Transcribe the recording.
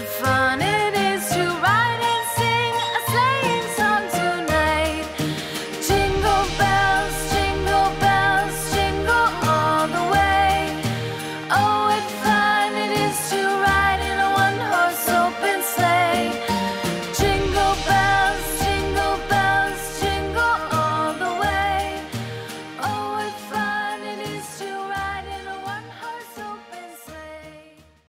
good fun.